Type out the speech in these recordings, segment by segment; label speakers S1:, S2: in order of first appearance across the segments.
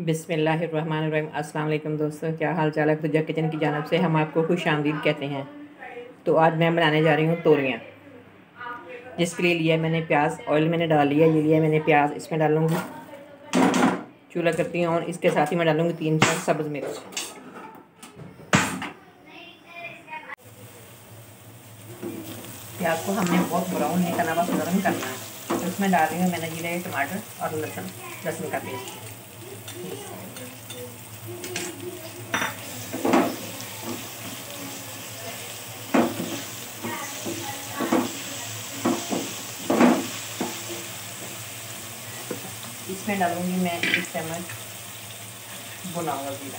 S1: बिसमीम अल्लाम दोस्तों, क्या हाल चाल है खुजा किचन की जानब से हम आपको खुश आमदीद कहते हैं। तो आज मैं बनाने जा रही हूँ तोरियाँ। जिसके लिए लिया मैंने प्याज, ऑयल मैंने डाल लिया, ये लिया मैंने प्याज, इसमें डालूँगी चूल्हा करती हूँ और इसके साथ ही मैं डालूँगी तीन चार सब्ज़ मिर्च। प्याज को हमने बहुत ब्राउन नहीं करना बस गर्म करना है। तो डाल रही हूँ मैंने जीरा, टमाटर और लहसुन। लहसुन का पेस्ट इसमें डालूँगी मैं एक चम्मच भुना जीरा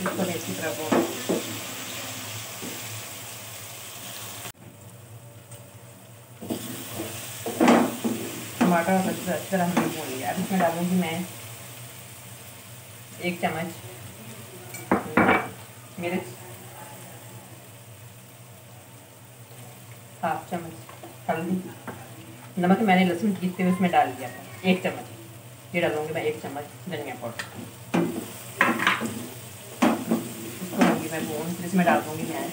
S1: इसको अच्छी तरह भून टमाटर और अच्छी तरह हमने भून लिया। अब इसमें डालूँगी मैं एक चम्मच मिर्च, हाफ़ चम्मच हल्दी, नमक मैंने लहसुन पीसते हुए उसमें डाल दिया था, एक चम्मच। ये डालूँगी मैं एक चम्मच धनिया पाउडर। इसको लूँगी मैं भून, फिर इसमें डाल दूँगी मैं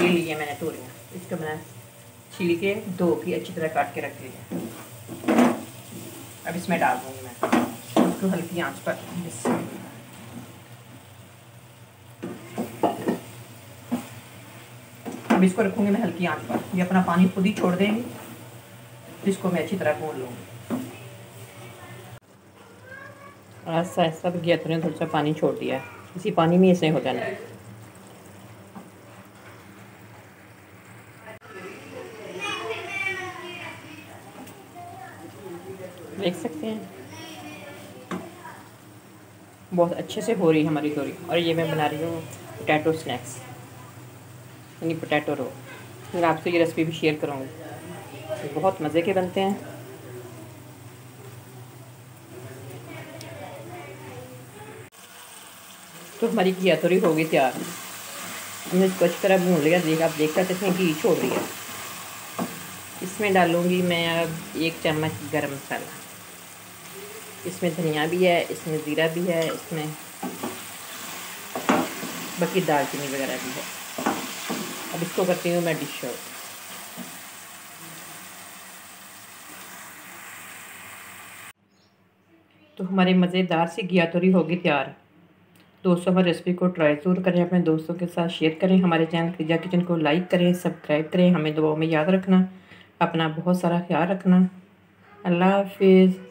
S1: ये लिए मैंने तोरियाँ। इसको मैं छील के धो के अच्छी तरह काट के रख लिया अब इसमें डाल दूँगी मैं। इसको हल्की आँच पर। अब इसको रखूँगी मैं हल्की आँच पर। ये अपना पानी खुद ही छोड़ देंगे। इसको मैं अच्छी तरह भून लूँगी। ऐसा ऐसा किया तुरंत थोड़ा सा पानी छोड़ दिया। है इसी पानी में इसे हो जाना है देख सकते हैं। बहुत अच्छे से हो रही है हमारी तोरी और ये मैं बना रही हूँ पोटैटो स्नैक्स यानी पोटैटो रो मैं आपसे ये रेसिपी भी शेयर करूँगी बहुत मज़े के बनते हैं। तो हमारी घिया थोड़ी हो गई तैयार। हमने इसको अच्छी तरह भून लिया। देख, आप देख सकते हैं घी छोड़ है। इसमें डालूँगी मैं अब एक चम्मच गरम मसाला। इसमें धनिया भी है, इसमें ज़ीरा भी है, इसमें बाकी दालचीनी वगैरह भी है। अब इसको करती हूँ मैं डिश आउट। तो हमारी मज़ेदार सी घिया तोरी होगी तैयार। दोस्तों, हमारी रेसिपी को ट्राई ज़रूर करें, अपने दोस्तों के साथ शेयर करें, हमारे चैनल खिजा किचन को लाइक करें सब्सक्राइब करें, हमें दुआओं में याद रखना, अपना बहुत सारा ख्याल रखना। अल्लाह हाफिज़।